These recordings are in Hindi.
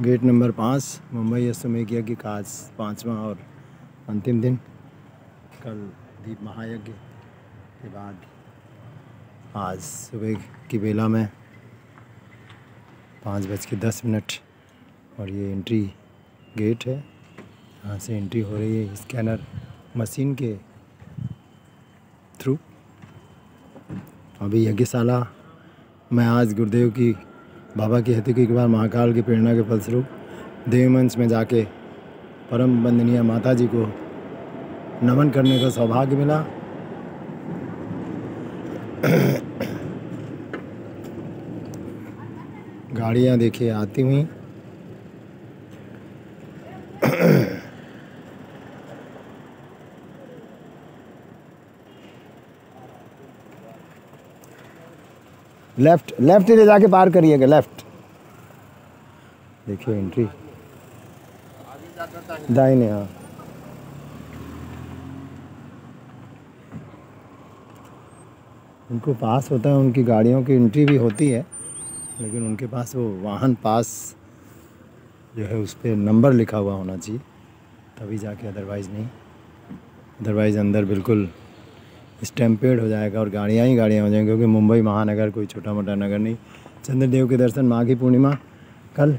गेट नंबर पाँच, मुंबई अश्वमेघ यज्ञ का आज पाँचवा और अंतिम दिन। कल दीप महायज्ञ के बाद आज सुबह की बेला में पाँच बज के दस मिनट और ये एंट्री गेट है। यहाँ से एंट्री हो रही है स्कैनर मशीन के थ्रू अभी यज्ञशाला मैं आज गुरुदेव की बाबा की हत्या की बार महाकाल की प्रेरणा के फलस्वरूप देवमंच में जाके परम वंदनीय माता जी को नमन करने का सौभाग्य मिला। गाड़ियाँ देखिए आती हुई। लेफ़्ट लेफ़्ट ले जाके पार करिएगा लेफ़्ट देखिए एंट्री दाहिने हाँ. उनको पास होता है, उनकी गाड़ियों की एंट्री भी होती है, लेकिन उनके पास वो वाहन पास जो है उस पर नंबर लिखा हुआ होना चाहिए, तभी जाके अदरवाइज़ नहीं. अदरवाइज़ अंदर बिल्कुल स्टैम्पेड हो जाएगा और गाड़ियाँ ही गाड़ियाँ हो जाएँगी, क्योंकि मुंबई महानगर कोई छोटा मोटा नगर नहीं। चंद्रदेव के दर्शन माघी पूर्णिमा, कल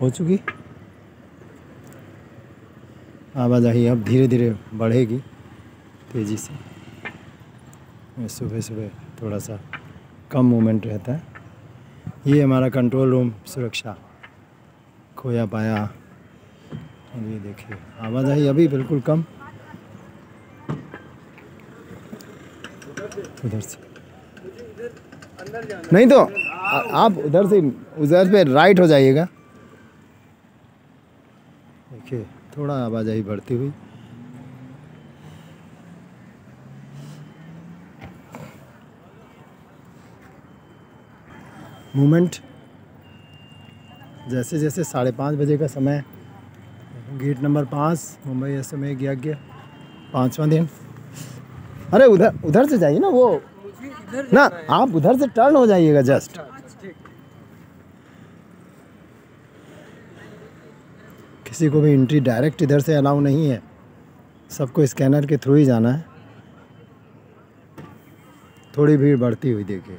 हो चुकी। आवाजाही अब धीरे धीरे बढ़ेगी, तेज़ी से। सुबह सुबह थोड़ा सा कम मूवमेंट रहता है। ये हमारा कंट्रोल रूम सुरक्षा। खोया पाया और ये देखिए, आवाजाही अभी बिल्कुल कम। उधर से। नहीं तो आ, आप उधर से उधर पे राइट हो जाइएगा। देखिए थोड़ा आवाजाही बढ़ती हुई। मूवमेंट जैसे जैसे साढ़े पाँच बजे का समय गेट नंबर पाँच मुंबई एस एम यज्ञ पाँचवा दिन। अरे उधर उधर से जाइए ना वो। ना, आप उधर से टर्न हो जाइएगा जस्ट। किसी को भी एंट्री डायरेक्ट इधर से अलाउ नहीं है। सबको स्कैनर के थ्रू ही जाना है। थोड़ी भीड़ बढ़ती हुई देखिए।